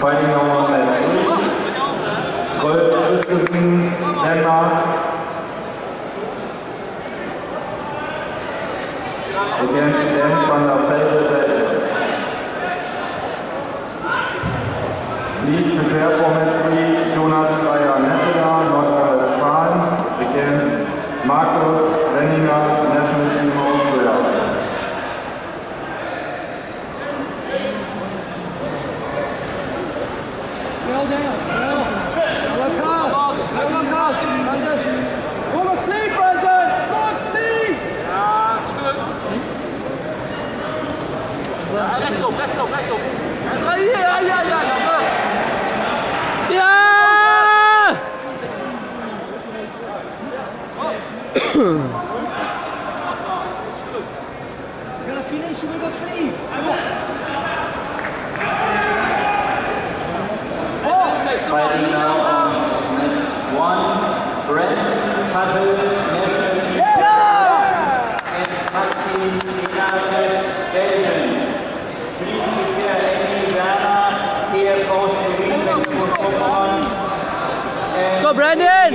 Fighting Nummer 11, Trolls Christensen, Dänemark. Against Dan van der Velde. Please prepare for Jonas Bayern. Let's go, let's go, let's go. Aí, a aí, aí, m a o g o h w i t e Oh! Brandon!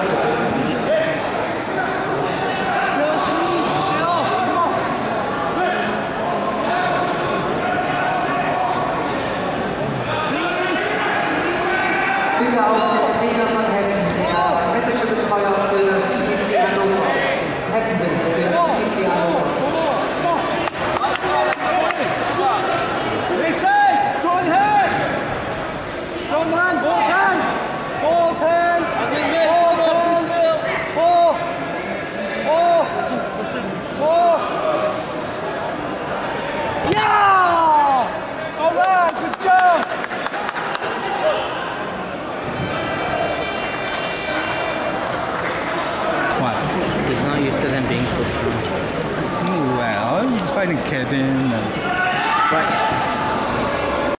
auch der Trainer von Hessen, der hessische Betreuer für das ITC Hannover. Hessen bin ich, für das ITC Hannover. Yeah! used to them being so strong. Well, he's fighting Kevin. And... Right.